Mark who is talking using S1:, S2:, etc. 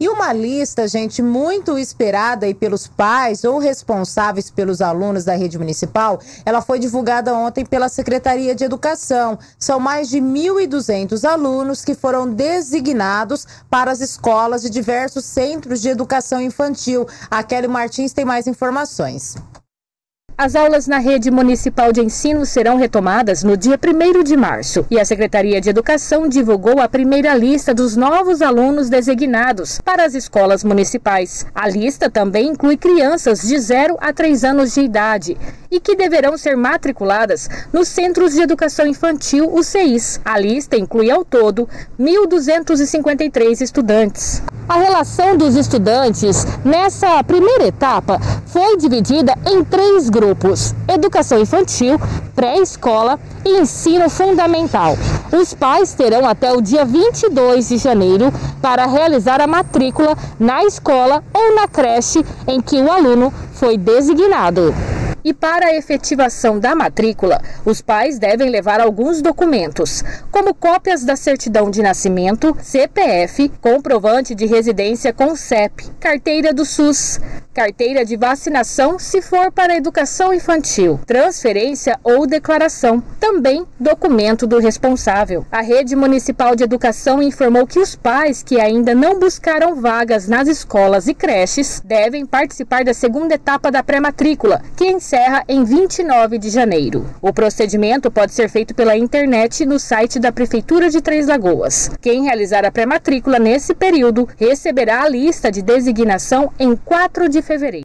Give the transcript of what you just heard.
S1: E uma lista, gente, muito esperada aí pelos pais ou responsáveis pelos alunos da rede municipal, ela foi divulgada ontem pela Secretaria de Educação. São mais de 1.200 alunos que foram designados para as escolas de diversos centros de educação infantil. A Kelly Martins tem mais informações.
S2: As aulas na rede municipal de ensino serão retomadas no dia 1 de março e a Secretaria de Educação divulgou a primeira lista dos novos alunos designados para as escolas municipais. A lista também inclui crianças de 0 a 3 anos de idade e que deverão ser matriculadas nos Centros de Educação Infantil, os CEIs. A lista inclui ao todo 1.253 estudantes. A relação dos estudantes nessa primeira etapa foi dividida em três grupos: educação infantil, pré-escola e ensino fundamental. Os pais terão até o dia 22 de janeiro para realizar a matrícula na escola ou na creche em que o aluno foi designado. E para a efetivação da matrícula, os pais devem levar alguns documentos, como cópias da certidão de nascimento, CPF, comprovante de residência com CEP, carteira do SUS, carteira de vacinação se for para educação infantil, transferência ou declaração, também documento do responsável. A Rede Municipal de Educação informou que os pais que ainda não buscaram vagas nas escolas e creches devem participar da segunda etapa da pré-matrícula, que encerra em 29 de janeiro. O procedimento pode ser feito pela internet no site da Prefeitura de Três Lagoas. Quem realizar a pré-matrícula nesse período receberá a lista de designação em 4 de de fevereiro.